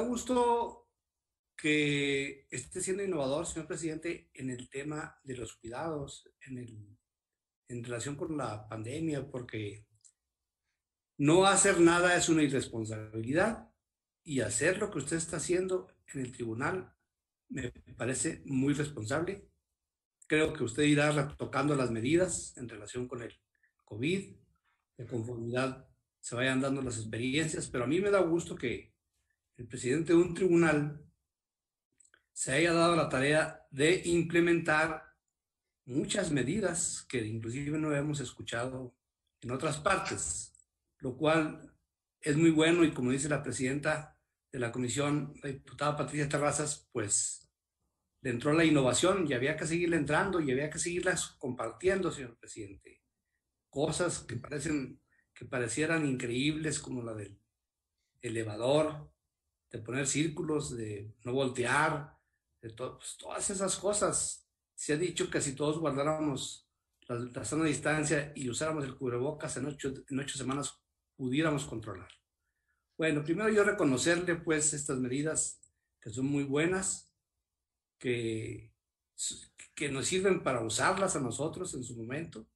da gusto que esté siendo innovador, señor presidente, en el tema de los cuidados, en, el, en relación con la pandemia, porque no hacer nada es una irresponsabilidad y hacer lo que usted está haciendo en el tribunal me parece muy responsable. Creo que usted irá retocando las medidas en relación con el COVID, de conformidad se vayan dando las experiencias, pero a mí me da gusto que el presidente de un tribunal se haya dado la tarea de implementar muchas medidas que inclusive no hemos escuchado en otras partes, lo cual es muy bueno y como dice la presidenta de la comisión, la diputada Patricia Terrazas, pues le entró la innovación y había que seguirle entrando y había que seguirlas compartiendo, señor presidente. Cosas que parecen que parecieran increíbles como la del elevador, de poner círculos, de no voltear, de pues, todas esas cosas. Se ha dicho que si todos guardáramos la, la sana distancia y usáramos el cubrebocas en ocho, en ocho semanas, pudiéramos controlar. Bueno, primero yo reconocerle pues estas medidas que son muy buenas, que, que nos sirven para usarlas a nosotros en su momento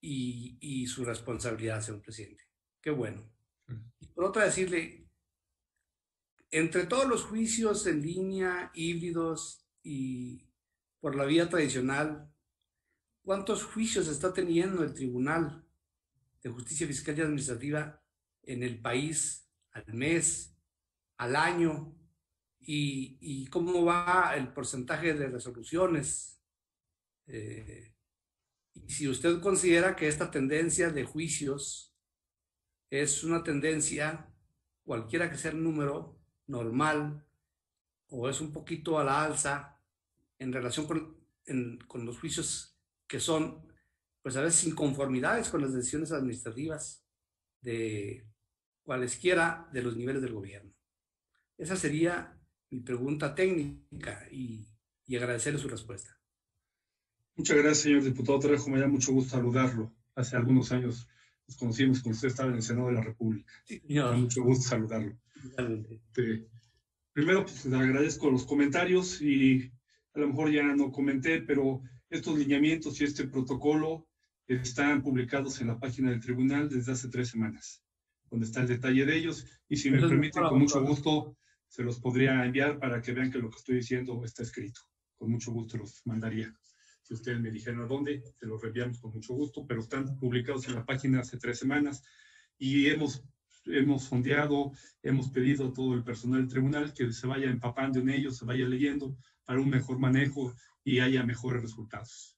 y, su responsabilidad, señor presidente. Qué bueno. Y por otra, decirle, entre todos los juicios en línea, híbridos y por la vía tradicional, ¿cuántos juicios está teniendo el Tribunal de Justicia Fiscal y Administrativa en el país al mes, al año? ¿Y, cómo va el porcentaje de resoluciones? Eh, y si usted considera que esta tendencia de juicios es una tendencia, cualquiera que sea el número, normal, o es un poquito a la alza en relación con, con los juicios que son, pues a veces inconformidades con las decisiones administrativas de cualesquiera de los niveles del gobierno. Esa sería mi pregunta técnica y, y agradecerle su respuesta. Muchas gracias, señor diputado Trejo. Me da mucho gusto saludarlo. Hace algunos años nos conocimos cuando usted estaba en el Senado de la República. Sí, Me da mucho gusto saludarlo. Este, primero, pues le agradezco los comentarios y a lo mejor ya no comenté, pero estos lineamientos y este protocolo están publicados en la página del tribunal desde hace tres semanas, donde está el detalle de ellos. Y si me permite, con mucho gusto se los podría enviar para que vean que lo que estoy diciendo está escrito. Con mucho gusto los mandaría. Si ustedes me dijeron a dónde, se los reenviamos con mucho gusto, pero están publicados en la página hace tres semanas y hemos, hemos fondeado, hemos pedido a todo el personal del tribunal que se vaya empapando en ellos, se vaya leyendo para un mejor manejo y haya mejores resultados.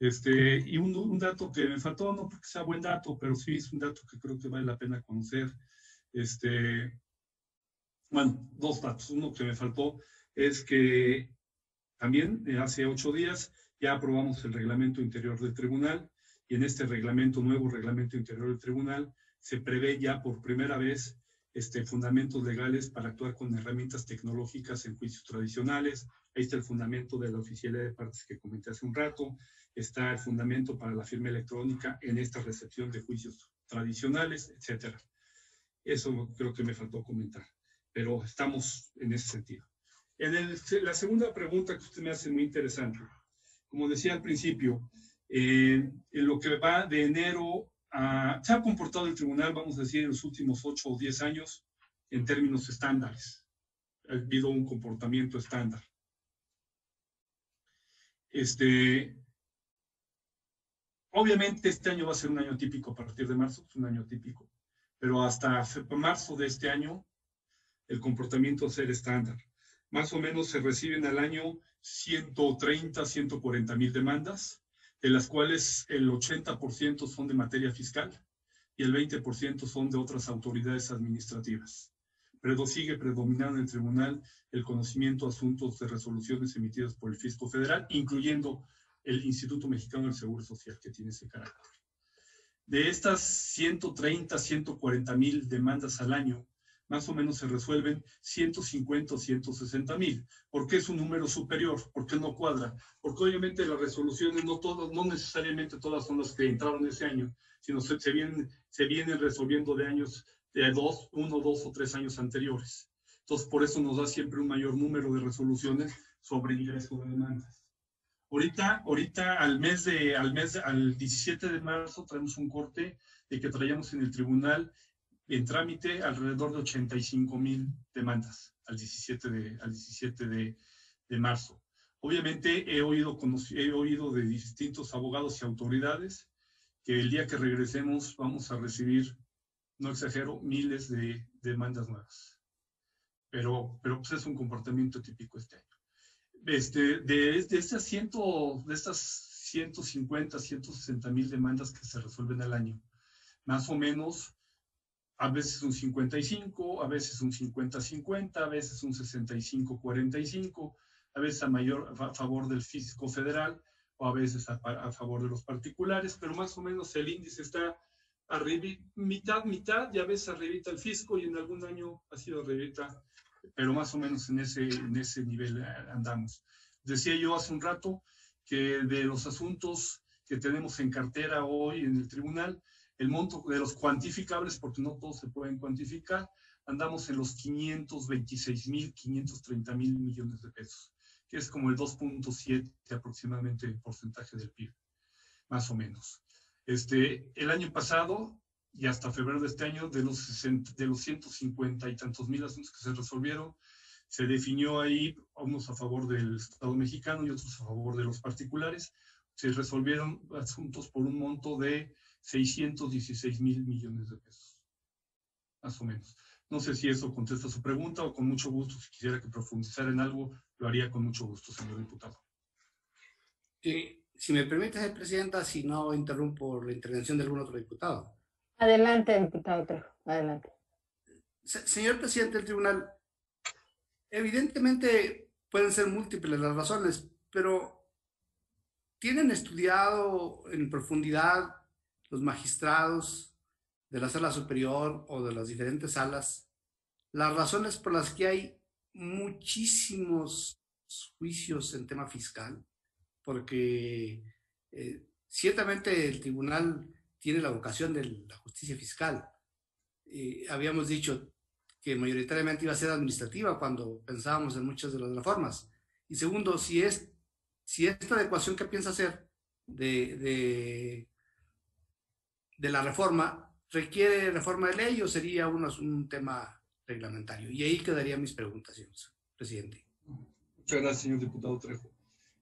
Este, y un, un, dato que me faltó, no porque sea buen dato, pero sí es un dato que creo que vale la pena conocer. Este, bueno, dos datos. Uno que me faltó es que también hace ocho días ya aprobamos el reglamento interior del tribunal y en este reglamento, nuevo reglamento interior del tribunal, se prevé ya por primera vez este, fundamentos legales para actuar con herramientas tecnológicas en juicios tradicionales. Ahí está el fundamento de la oficialidad de partes que comenté hace un rato. Está el fundamento para la firma electrónica en esta recepción de juicios tradicionales, etcétera. Eso creo que me faltó comentar, pero estamos en ese sentido. En la segunda pregunta que usted me hace muy interesante como decía al principio, eh, en lo que va de enero Se ha comportado el tribunal, vamos a decir, en los últimos ocho o diez años en términos estándares. Ha habido un comportamiento estándar. Este, obviamente este año va a ser un año típico a partir de marzo, es un año típico, pero hasta marzo de este año el comportamiento va a ser estándar. Más o menos se reciben al año 130, 140 mil demandas, de las cuales el 80% son de materia fiscal y el 20% son de otras autoridades administrativas. Pero sigue predominando en el tribunal el conocimiento de asuntos de resoluciones emitidas por el Fisco Federal, incluyendo el Instituto Mexicano del Seguro Social, que tiene ese carácter. De estas 130, 140 mil demandas al año, más o menos se resuelven 150 o 160 mil. ¿Por qué es un número superior? ¿Por qué no cuadra? Porque obviamente las resoluciones no, todas, no necesariamente todas son las que entraron ese año, sino se, se, vienen, se vienen resolviendo de años de dos, uno, dos o tres años anteriores. Entonces, por eso nos da siempre un mayor número de resoluciones sobre ingreso de demandas. Ahorita, ahorita al mes de, al mes, al 17 de marzo traemos un corte de que traíamos en el tribunal en trámite alrededor de 85 mil demandas al 17 de, al 17 de, de marzo. Obviamente he oído, he oído de distintos abogados y autoridades que el día que regresemos vamos a recibir, no exagero, miles de demandas nuevas. Pero, pero pues es un comportamiento típico este año. Este, de, de, estas ciento, de estas 150, 160 mil demandas que se resuelven al año, más o menos, a veces un 55, a veces un 50-50, a veces un 65-45, a veces a mayor a favor del físico federal o a veces a, favor de los particulares, pero más o menos el índice está arriba, mitad, mitad, y a veces arribita el fisco y en algún año ha sido arribita, pero más o menos en ese, en ese nivel andamos. Decía yo hace un rato que de los asuntos que tenemos en cartera hoy en el tribunal, el monto de los cuantificables, porque no todos se pueden cuantificar, andamos en los 526 mil, 530 mil millones de pesos que es como el 2.7 aproximadamente el porcentaje del PIB, más o menos. Este, el año pasado y hasta febrero de este año, de los, de los 150 y tantos mil asuntos que se resolvieron, se definió ahí unos a favor del Estado mexicano y otros a favor de los particulares. Se resolvieron asuntos por un monto de 616 mil millones de pesos, más o menos. No sé si eso contesta su pregunta o con mucho gusto, si quisiera que profundizara en algo, lo haría con mucho gusto, señor diputado. si me permite, señor Presidenta, si no interrumpo la intervención de algún otro diputado. Adelante, diputado Trejo, adelante. señor presidente del tribunal, evidentemente pueden ser múltiples las razones, pero ¿tienen estudiado en profundidad los magistrados de la sala superior o de las diferentes salas las razones por las que hay muchísimos juicios en tema fiscal, porque eh, ciertamente el tribunal tiene la vocación de la justicia fiscal. Eh, habíamos dicho que mayoritariamente iba a ser administrativa cuando pensábamos en muchas de las reformas. Y segundo, si, es, si esta adecuación que piensa hacer de, de, la reforma requiere reforma de ley o sería un tema reglamentario. Y ahí quedarían mis preguntas, presidente. Muchas gracias, señor diputado Trejo.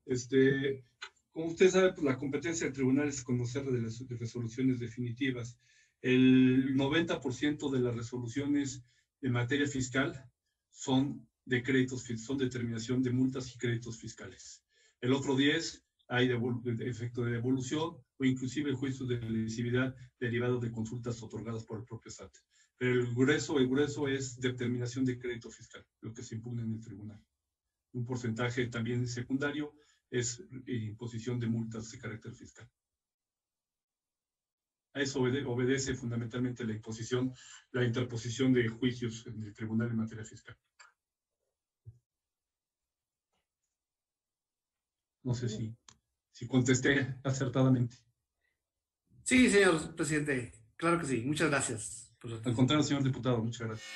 Este, como usted sabe, pues, la competencia del tribunal es conocer de las resoluciones definitivas. El 90% de las resoluciones en materia fiscal son de créditos, son determinación de multas y créditos fiscales. El otro 10 hay efecto de devolución o inclusive juicios de lesividad derivados de consultas otorgadas por el propio SAT. Pero el grueso, el grueso es determinación de crédito fiscal, lo que se impugna en el tribunal. Un porcentaje también secundario es imposición de multas de carácter fiscal. A eso obedece fundamentalmente la imposición, la interposición de juicios en el tribunal en materia fiscal. No sé si, si contesté acertadamente. Sí, señor presidente. Claro que sí. Muchas gracias. Al contrario, señor diputado, muchas gracias.